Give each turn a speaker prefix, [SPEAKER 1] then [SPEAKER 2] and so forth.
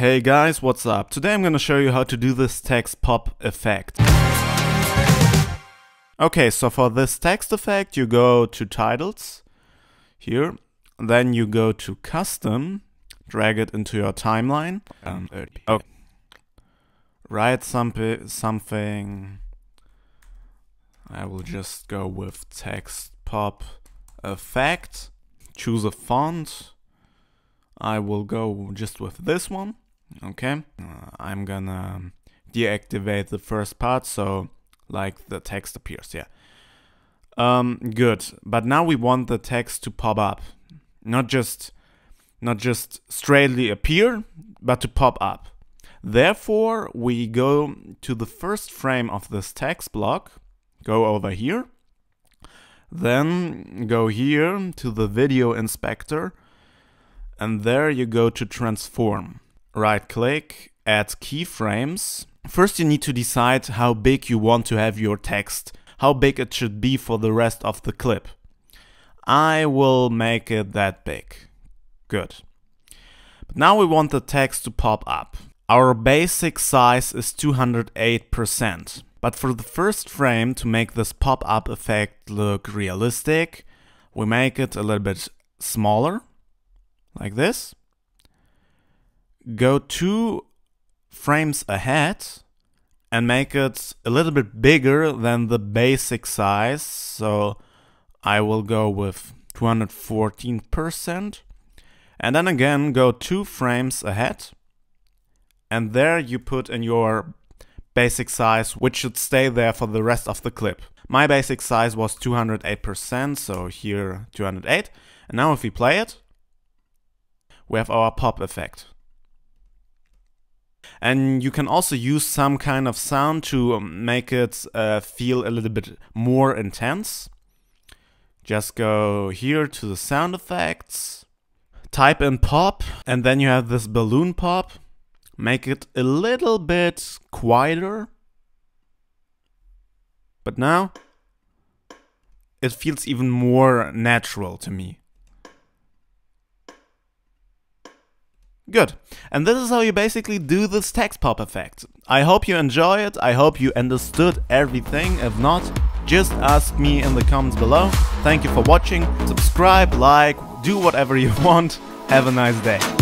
[SPEAKER 1] Hey guys, what's up? Today I'm gonna show you how to do this text pop effect. Okay, so for this text effect you go to titles, here, then you go to custom, drag it into your timeline, um, okay. write some, something, I will just go with text pop effect, choose a font, I will go just with this one. Okay, uh, I'm gonna deactivate the first part so like the text appears. Yeah. Um, good. But now we want the text to pop up, not just not just straightly appear, but to pop up. Therefore, we go to the first frame of this text block, go over here, then go here to the video inspector and there you go to transform. Right click, add keyframes. First you need to decide how big you want to have your text, how big it should be for the rest of the clip. I will make it that big. Good. But now we want the text to pop up. Our basic size is 208%. But for the first frame, to make this pop-up effect look realistic, we make it a little bit smaller like this. Go two frames ahead and make it a little bit bigger than the basic size. So I will go with 214%. And then again, go two frames ahead. And there you put in your basic size, which should stay there for the rest of the clip. My basic size was 208%, so here 208. And now if we play it, we have our pop effect. And you can also use some kind of sound to um, make it uh, feel a little bit more intense. Just go here to the sound effects, type in pop, and then you have this balloon pop. Make it a little bit quieter. But now it feels even more natural to me. Good. And this is how you basically do this text pop effect. I hope you enjoy it, I hope you understood everything, if not, just ask me in the comments below. Thank you for watching, subscribe, like, do whatever you want. Have a nice day.